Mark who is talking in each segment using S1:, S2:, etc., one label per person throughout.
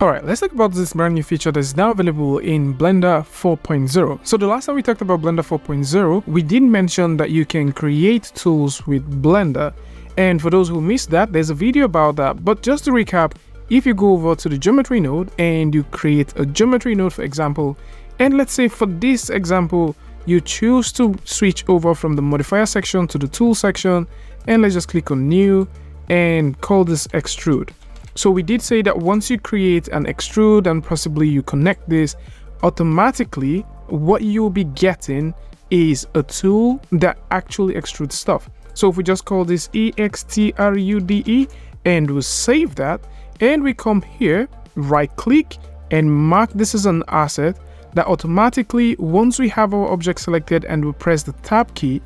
S1: Alright, let's talk about this brand new feature that is now available in Blender 4.0. So the last time we talked about Blender 4.0, we did mention that you can create tools with Blender. And for those who missed that, there's a video about that. But just to recap, if you go over to the geometry node and you create a geometry node, for example, and let's say for this example, you choose to switch over from the modifier section to the tool section, and let's just click on new and call this extrude. So we did say that once you create an extrude and possibly you connect this, automatically what you'll be getting is a tool that actually extrudes stuff. So if we just call this EXTRUDE and we'll save that and we come here, right click and mark this as an asset that automatically once we have our object selected and we press the tab key,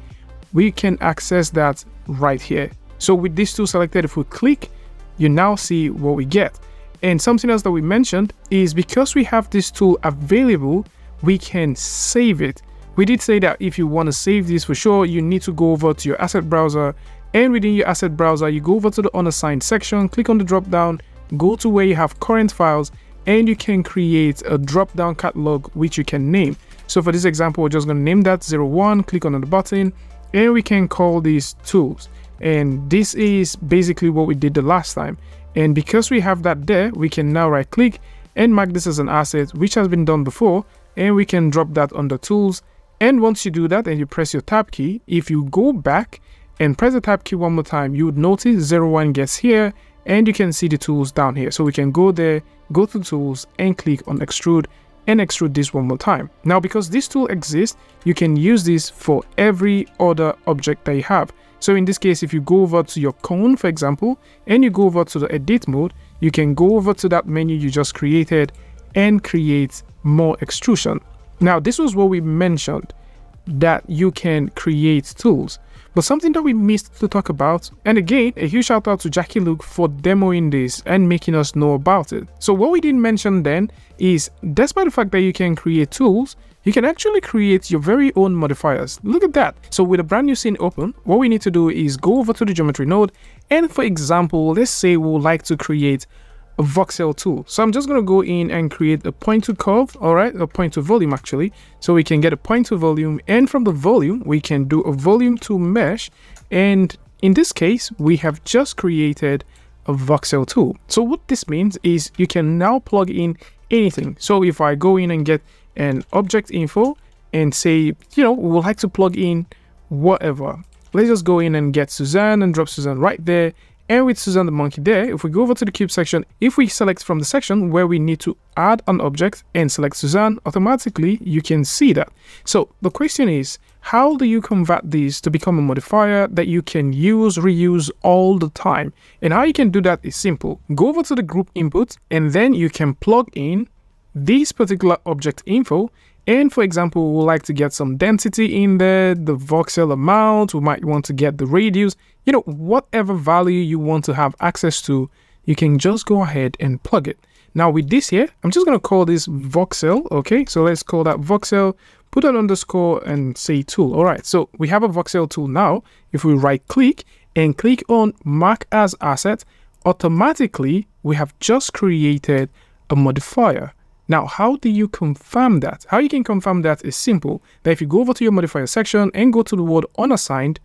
S1: we can access that right here. So with this tool selected, if we click, you now see what we get. And something else that we mentioned is because we have this tool available, we can save it. We did say that if you want to save this for sure, you need to go over to your asset browser and within your asset browser, you go over to the unassigned section, click on the drop down, go to where you have current files and you can create a drop down catalog which you can name. So for this example, we're just going to name that 01, click on the button and we can call these tools. And this is basically what we did the last time. And because we have that there we can now right click and mark this as an asset which has been done before. And we can drop that under tools. And once you do that and you press your tab key if you go back and press the tab key one more time you would notice 01 gets here. And you can see the tools down here. So we can go there go to tools and click on extrude and extrude this one more time. Now because this tool exists, you can use this for every other object that you have. So in this case, if you go over to your cone, for example, and you go over to the edit mode, you can go over to that menu you just created and create more extrusion. Now, this was what we mentioned that you can create tools. But something that we missed to talk about, and again, a huge shout out to Jacques Lucke for demoing this and making us know about it. So what we didn't mention then is, despite the fact that you can create tools, you can actually create your very own modifiers. Look at that. So with a brand new scene open, what we need to do is go over to the geometry node. And for example, let's say we would like to create a voxel tool. So I'm just going to go in and create a point to curve, all right, a point to volume actually. So we can get a point to volume and from the volume, we can do a volume to mesh. And in this case, we have just created a voxel tool. So what this means is you can now plug in anything. So if I go in and get an object info and say, you know, we would like to plug in whatever. Let's just go in and get Suzanne and drop Suzanne right there. And with Suzanne the monkey there, if we go over to the cube section, if we select from the section where we need to add an object and select Suzanne, automatically you can see that. So the question is, how do you convert these to become a modifier that you can use, reuse all the time? And how you can do that is simple. Go over to the group input and then you can plug in this particular object info and for example, we would like to get some density in there, the voxel amount, we might want to get the radius, you know, whatever value you want to have access to, you can just go ahead and plug it. Now with this here, I'm just going to call this voxel, okay? So let's call that voxel, put an underscore and say tool. All right, so we have a voxel tool now. If we right click and click on mark as asset, automatically we have just created a modifier. Now, how do you confirm that? How you can confirm that is simple. That if you go over to your modifier section and go to the word unassigned,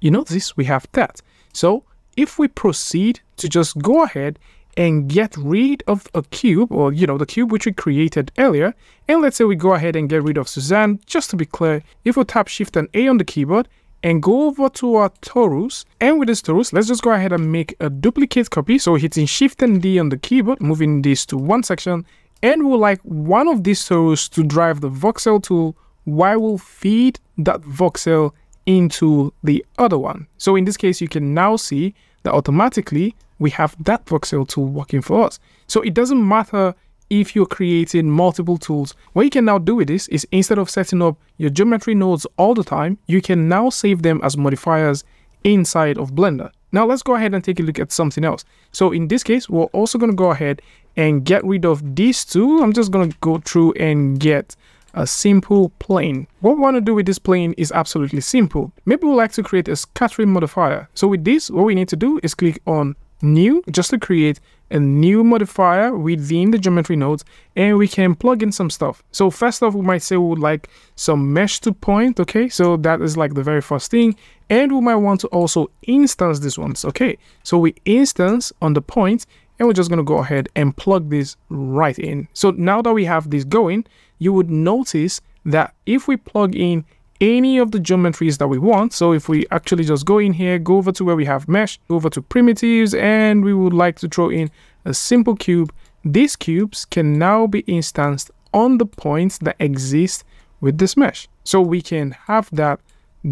S1: you notice we have that. So if we proceed to just go ahead and get rid of a cube or, you know, the cube which we created earlier, and let's say we go ahead and get rid of Suzanne, just to be clear, if we tap Shift and A on the keyboard and go over to our torus, and with this torus, let's just go ahead and make a duplicate copy. So hitting Shift and D on the keyboard, moving this to one section, and we'll like one of these tools to drive the voxel tool while we'll feed that voxel into the other one. So in this case, you can now see that automatically we have that voxel tool working for us. So it doesn't matter if you're creating multiple tools. What you can now do with this is instead of setting up your geometry nodes all the time, you can now save them as modifiers inside of Blender. Now let's go ahead and take a look at something else. So in this case, we're also going to go ahead and get rid of these two. I'm just going to go through and get a simple plane. What we want to do with this plane is absolutely simple. Maybe we'd like to create a scattering modifier. So with this, what we need to do is click on new just to create a new modifier within the geometry nodes and we can plug in some stuff. So first off, we might say we would like some mesh to point, okay? So that is like the very first thing. And we might want to also instance this ones, okay? So we instance on the point and we're just gonna go ahead and plug this right in. So now that we have this going, you would notice that if we plug in any of the geometries that we want. So if we actually just go in here, go over to where we have mesh, go over to primitives, and we would like to throw in a simple cube. These cubes can now be instanced on the points that exist with this mesh. So we can have that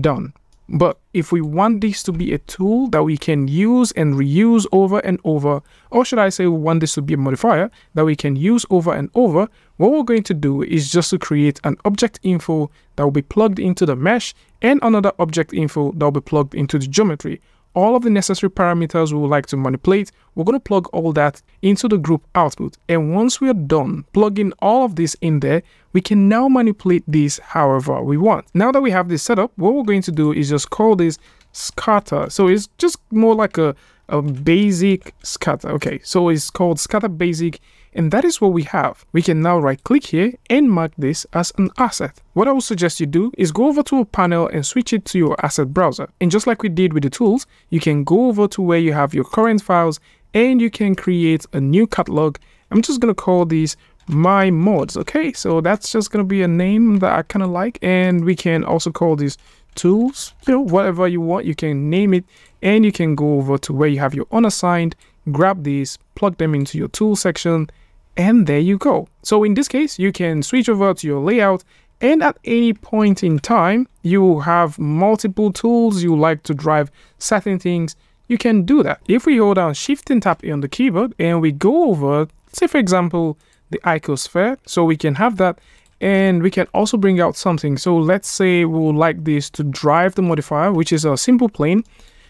S1: done. But if we want this to be a tool that we can use and reuse over and over, or should I say we want this to be a modifier that we can use over and over, what we're going to do is just to create an object info that will be plugged into the mesh and another object info that will be plugged into the geometry all of the necessary parameters we would like to manipulate, we're going to plug all that into the group output. And once we are done plugging all of this in there, we can now manipulate this however we want. Now that we have this set up, what we're going to do is just call this scatter. So it's just more like a, a basic scatter. Okay, so it's called scatter basic and that is what we have. We can now right click here and mark this as an asset. What I would suggest you do is go over to a panel and switch it to your asset browser. And just like we did with the tools, you can go over to where you have your current files and you can create a new catalog. I'm just to call these my mods. Okay, so that's just to be a name that I kind of like. And we can also call these tools, you know, whatever you want, you can name it and you can go over to where you have your unassigned, grab these, plug them into your tool section and there you go. So in this case, you can switch over to your layout and at any point in time, you have multiple tools you like to drive certain things, you can do that. If we hold down Shift and tap on the keyboard and we go over, say for example, the icosphere, so we can have that and we can also bring out something. So let's say we would like this to drive the modifier, which is a simple plane.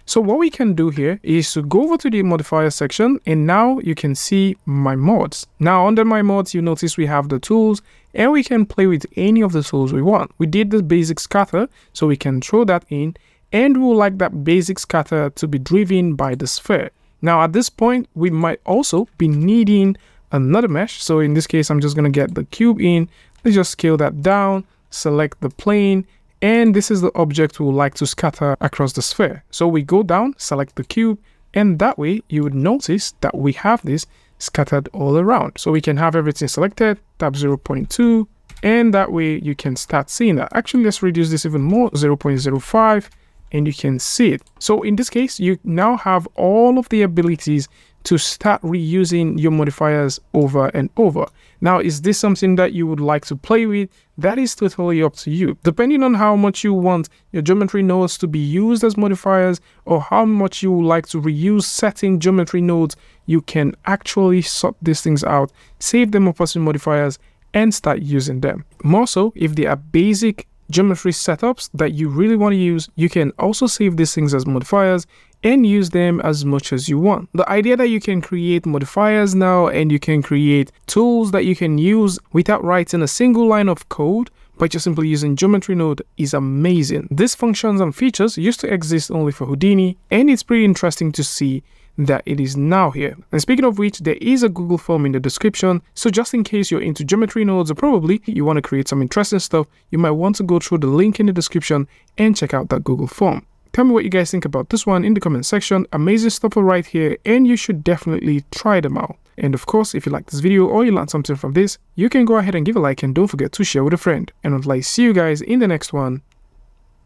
S1: So what we can do here is to go over to the modifier section and now you can see my mods. Now under my mods, you notice we have the tools and we can play with any of the tools we want. We did the basic scatter, so we can throw that in and we would like that basic scatter to be driven by the sphere. Now at this point, we might also be needing another mesh. So in this case, I'm just going to get the cube in. Let's just scale that down, select the plane and this is the object we would like to scatter across the sphere. So we go down, select the cube, and that way you would notice that we have this scattered all around. So we can have everything selected, tab 0.2, and that way you can start seeing that. Actually, let's reduce this even more, 0.05, and you can see it. So in this case, you now have all of the abilities to start reusing your modifiers over and over. Now, is this something that you would like to play with? That is totally up to you. Depending on how much you want your geometry nodes to be used as modifiers or how much you would like to reuse certain geometry nodes, you can actually sort these things out, save them up as modifiers, and start using them. More so, if they are basic geometry setups that you really want to use, you can also save these things as modifiers and use them as much as you want. The idea that you can create modifiers now and you can create tools that you can use without writing a single line of code by just simply using geometry node is amazing. These functions and features used to exist only for Houdini and it's pretty interesting to see that it is now here. And speaking of which, there is a Google form in the description, so just in case you're into geometry nodes or probably you want to create some interesting stuff, you might want to go through the link in the description and check out that Google form. Tell me what you guys think about this one in the comment section. Amazing stuff right here and you should definitely try them out. And of course, if you like this video or you learned something from this, you can go ahead and give a like and don't forget to share with a friend. And until I see you guys in the next one,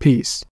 S1: peace.